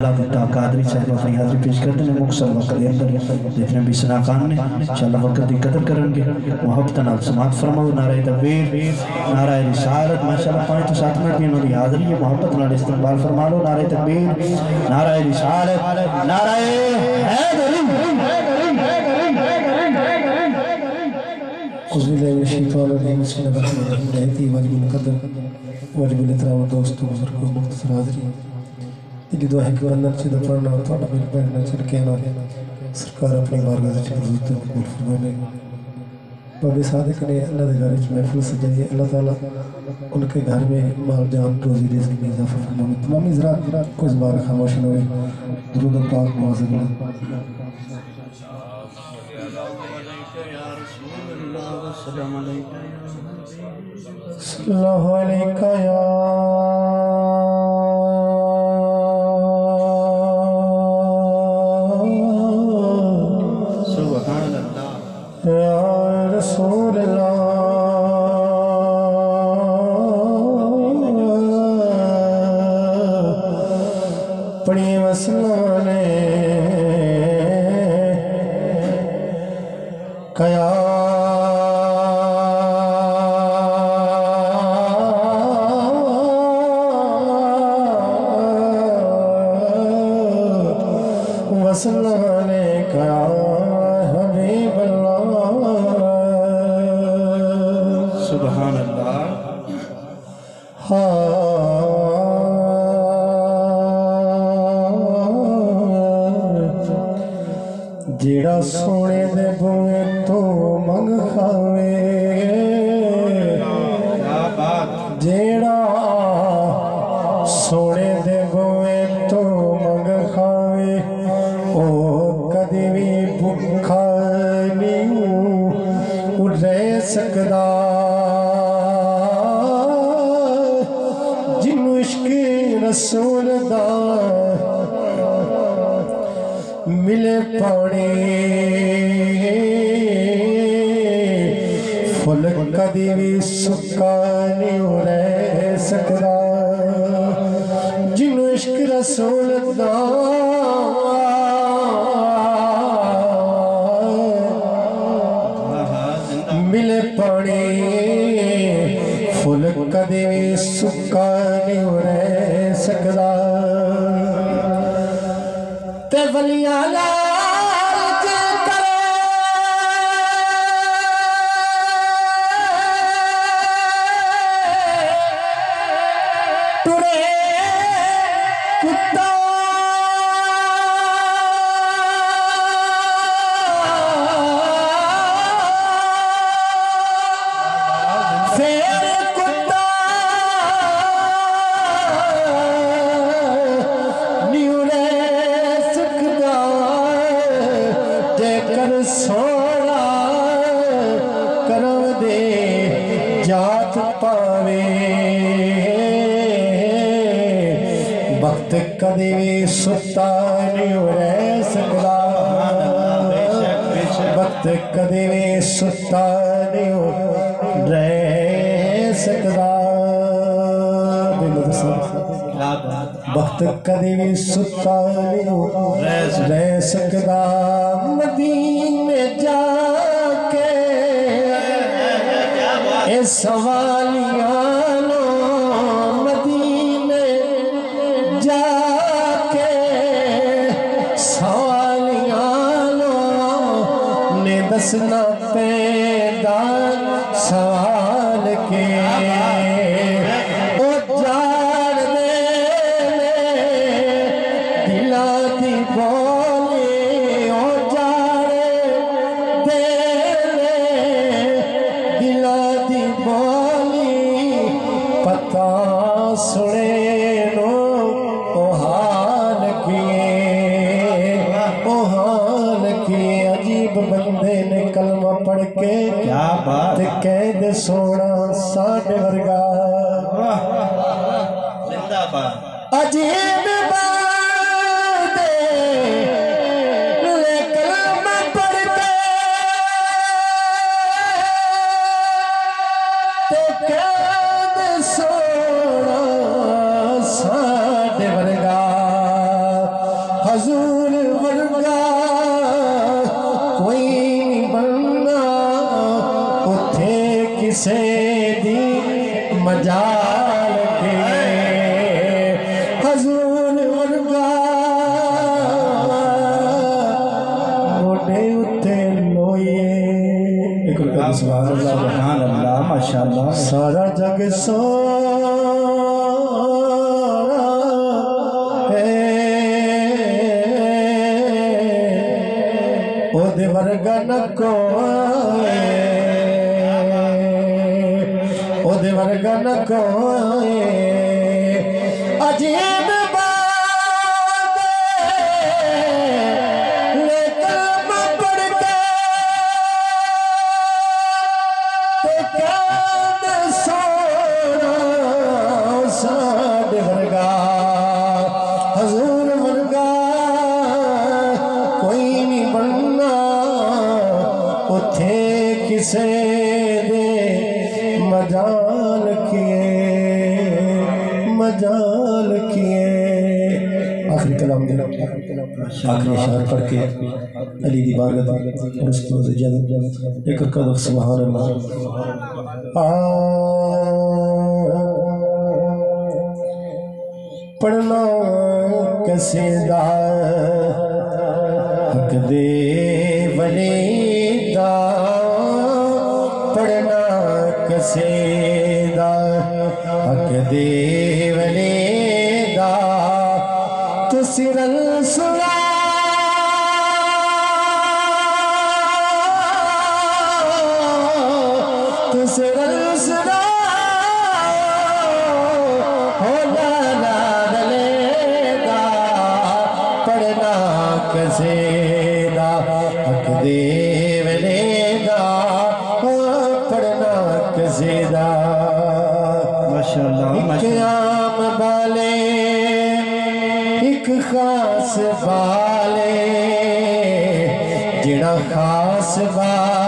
कादरी साहब अपनी हाजिरी पेश करते हैं मुक्सर वक्त के अंदर जितने भी सना ने इंशाल्लाह वक्त की कदर करेंगे मोहब्बत नाल समात फरमाओ नाराए तकबीर नाराए रिसालत माशाल्लाह पाँच तो सात मिनट की उन्होंने हाजिरी है मोहब्बत नाल इस्तकबाल फरमा लो नाराए तकबीर नाराए रिसालत एहतराम दोस्तों बुज़ुर्गों मुख्तसर हाज़रीन ਇਹ ਦੁਆ ਹੈ ਕਿ ਉਹ ਅੰਦਰ ਚ ਦਫਨਾ ਤੁਹਾਡਾ ਬਿਲ ਪੈਣਾ ਚੜ ਕੇ ਨਾ ਸਰਕਾਰ ਆਪਣੀ ਬਾਰਗਾਹ ਵਿੱਚ ਹਜ਼ੂਰ ਤੇ ਕਬੂਲ ਫਰਮਾਵੇ बाबे सादिक ने अल्लाह के घर में महफिल सजाई है अल्लाह ताला उनके घर में माल जान रोजी रिज़्क में इजाफा फरमावे तमाम इजरा को ज़बान खामोश न हुए दुरूद पाक मुआज़िम सल्लल्लाहु अलैका या पढ़िए ने कया। वसलाने ਜਿਹੜਾ ਸੋਨੇ ਦੇ ਬੂਏ ਤੋਂ ਮੰਗ ਖਾਵੇ ਜਿਹੜਾ ਸੋਨੇ ਦੇ ਬੂਏ ਤੋਂ ਮੰਗ ਖਾਵੇ ਉਹ ਕਦੇ ਵੀ ਭੁੱਖਾ ਨਹੀਂ ਰਹਿ ਸਕਦਾ पौने फुल कदी भी सुखा नहीं रह सकता। जिन इश्क रसूल दा। मिले पानी फुल भी सुखा नहीं रह सकता। ते ला টোরে कद भी सुता नहीं रह सकदा वक्त कदे सुता नहीं रह सकदा वक्त कद भी सुता नहीं रह सकता मदीने जाके इस सवाल तूने दसना पैदा सवाल के बात। कैद सोना साढ़े वर्गा। जिंदाबाद। अजीब सोना साढ़े वर्गा। हजूर किसे दी मजाल के। हजूर वर्गा। मोटे उते लोए। एक रुपया सुभान अल्लाह सुभान अल्लाह माशाल्लाह सारा जग सो वर्गा न कोए। नहीं बनना। उथे किसे दे किए मजाल किए। आखिरी कलाम आखिरी शार पढ़ के अली की बारगाह और उसके बाद इजाज़त। एक कदम सुभान अल्लाह पढ़ना कसीदा हक दे वलीदा पढ़ना कसीदा हक दे वले तसरल सुर तसरल सुर हो न खास बाले जेड़ा खास बाले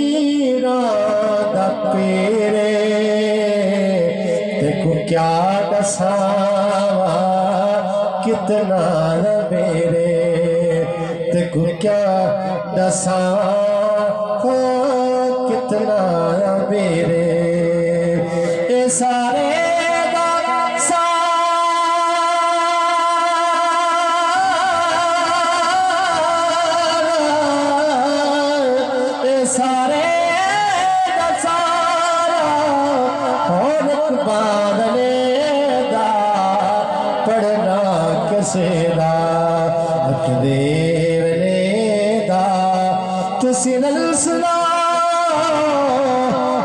याद सावा कितना न मेरे? देखो क्या दसा कितना न मेरे? ಸೇದಾ ದೇವನೇದ ತಸಿರಲ್ಸನ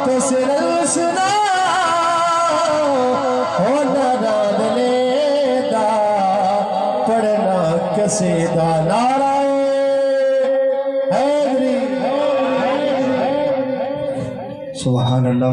ತಸಿರಲ್ಸನ ಹೋನರಾದನೇದ ಪಡನ ಕಸೇದ ನಾರಾಯಣ ಸುಬಹಾನಲ್ಲಾ